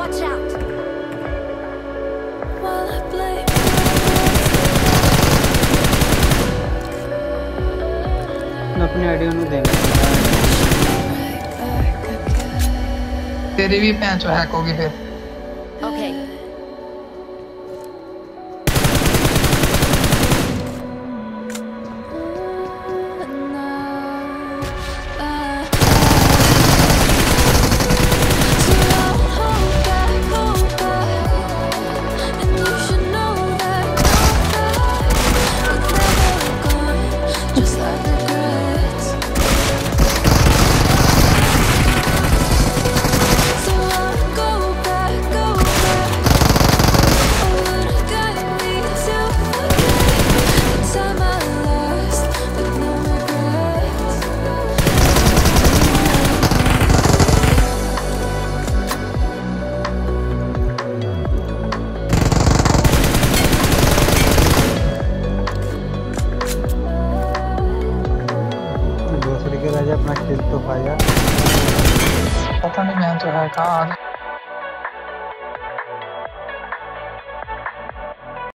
Watch out! While I play अपने idea में देंगे तेरी भी पैंच हैक होगी फिर ओके okay. अपना खेल तो पाया। पता नहीं मैं तो है कहाँ।